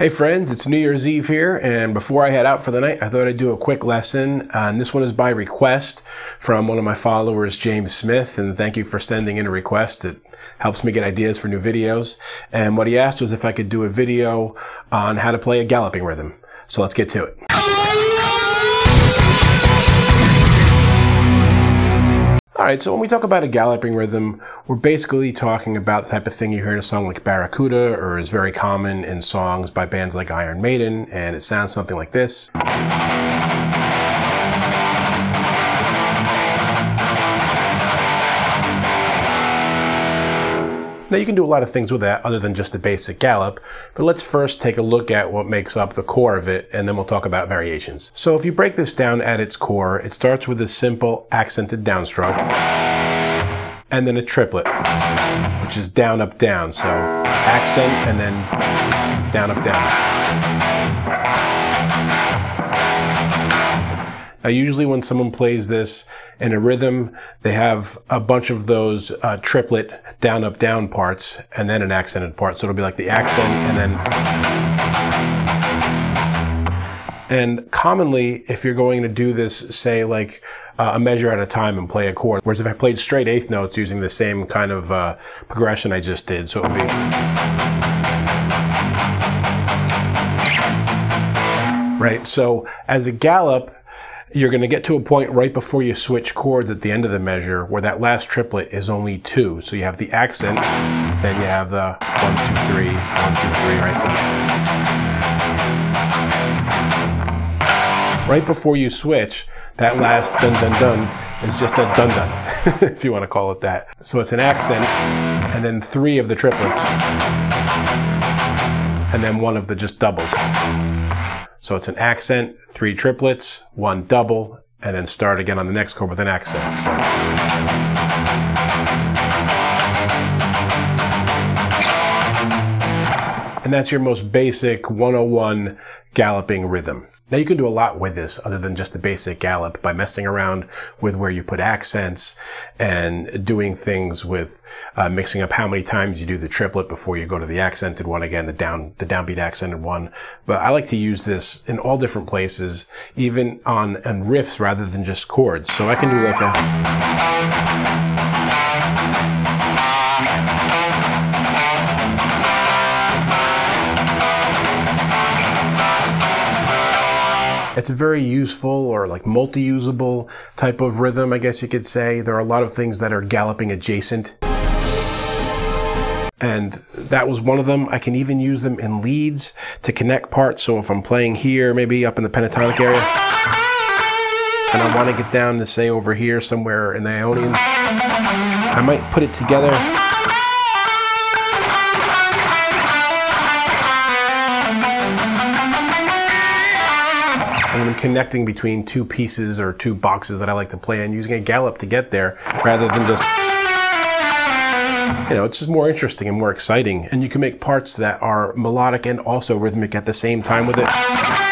Hey friends, it's New Year's Eve here, and before I head out for the night, I thought I'd do a quick lesson. Uh, and this one is by request from one of my followers, James Smith, and thank you for sending in a request. It helps me get ideas for new videos. And what he asked was if I could do a video on how to play a galloping rhythm. So let's get to it. All right, so when we talk about a galloping rhythm, we're basically talking about the type of thing you hear in a song like Barracuda or is very common in songs by bands like Iron Maiden, and it sounds something like this. Now you can do a lot of things with that other than just a basic gallop, but let's first take a look at what makes up the core of it and then we'll talk about variations. So if you break this down at its core, it starts with a simple accented downstroke and then a triplet, which is down, up, down. So accent and then down, up, down. Now, usually when someone plays this in a rhythm, they have a bunch of those uh, triplet down, up, down parts, and then an accented part. So it'll be like the accent and then. And commonly, if you're going to do this, say like uh, a measure at a time and play a chord, whereas if I played straight eighth notes using the same kind of uh, progression I just did, so it would be. Right, so as a gallop, you're going to get to a point right before you switch chords at the end of the measure where that last triplet is only two. So you have the accent, then you have the one, two, three, one, two, three, right? So right before you switch, that last dun dun dun is just a dun dun, if you want to call it that. So it's an accent, and then three of the triplets, and then one of the just doubles. So it's an accent, three triplets, one double, and then start again on the next chord with an accent. So. And that's your most basic 101 galloping rhythm. Now you can do a lot with this other than just the basic gallop by messing around with where you put accents and doing things with uh, mixing up how many times you do the triplet before you go to the accented one again, the down, the downbeat accented one. But I like to use this in all different places, even on, on riffs rather than just chords. So I can do like a It's a very useful or like multi-usable type of rhythm, I guess you could say. There are a lot of things that are galloping adjacent. And that was one of them. I can even use them in leads to connect parts. So if I'm playing here, maybe up in the pentatonic area, and I want to get down to say over here somewhere in the Ionian, I might put it together and I'm connecting between two pieces or two boxes that I like to play and using a gallop to get there rather than just you know, it's just more interesting and more exciting. And you can make parts that are melodic and also rhythmic at the same time with it.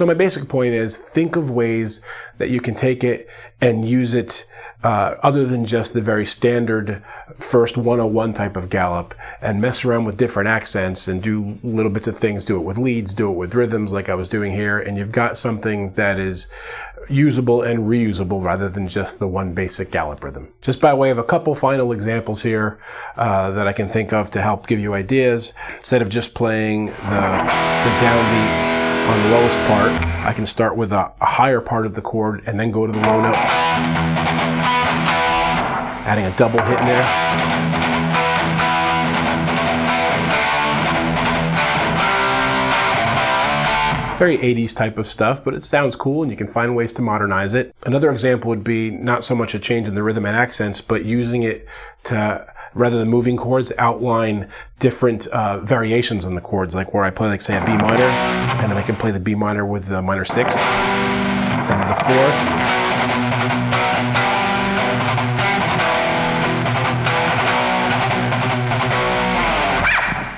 So my basic point is think of ways that you can take it and use it uh, other than just the very standard first 101 type of gallop and mess around with different accents and do little bits of things. Do it with leads, do it with rhythms like I was doing here. And you've got something that is usable and reusable rather than just the one basic gallop rhythm. Just by way of a couple final examples here uh, that I can think of to help give you ideas, instead of just playing the, the downbeat on the lowest part, I can start with a, a higher part of the chord and then go to the low note. Adding a double hit in there. very 80s type of stuff, but it sounds cool and you can find ways to modernize it. Another example would be not so much a change in the rhythm and accents, but using it to rather than moving chords, outline different uh, variations on the chords, like where I play, like say, a B minor, and then I can play the B minor with the minor sixth, then the fourth.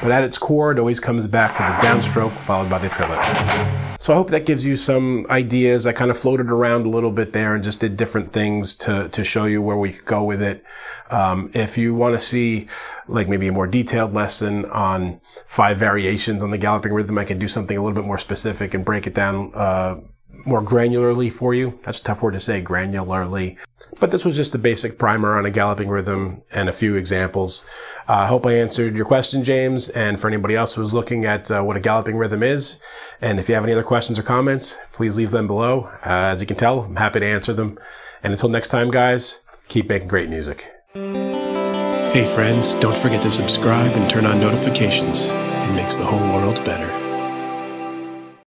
But at its core, it always comes back to the downstroke followed by the triplet. So I hope that gives you some ideas. I kind of floated around a little bit there and just did different things to, to show you where we could go with it. Um, if you want to see like maybe a more detailed lesson on five variations on the galloping rhythm, I can do something a little bit more specific and break it down, uh, more granularly for you. That's a tough word to say, granularly. But this was just the basic primer on a galloping rhythm and a few examples. Uh, I uh, hope I answered your question, James. And for anybody else who's looking at uh, what a galloping rhythm is, and if you have any other questions or comments, please leave them below. Uh, as you can tell, I'm happy to answer them. And until next time, guys, keep making great music. Hey friends, don't forget to subscribe and turn on notifications. It makes the whole world better.